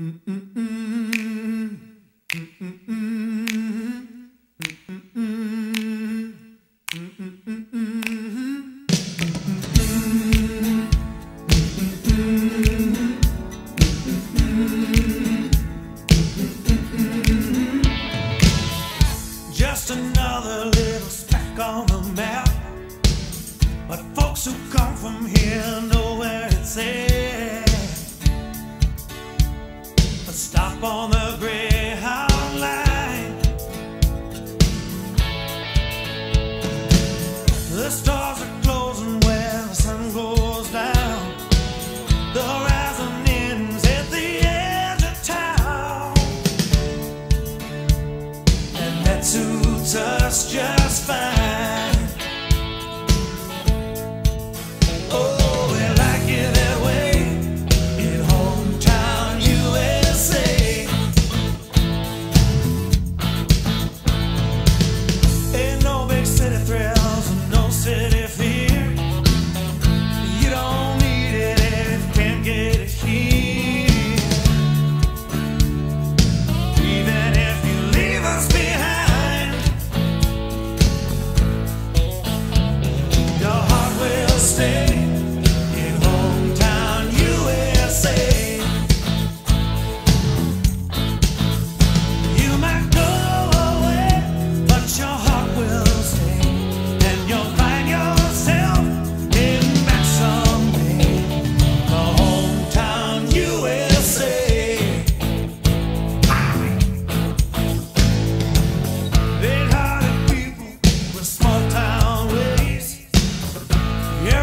Just another little speck on the map. But folks who come from here know where it's at. on the Greyhound line. The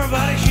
everybody